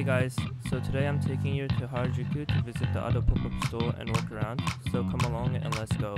Hey guys, so today I'm taking you to Harajuku to visit the Ado pop-up store and walk around, so come along and let's go.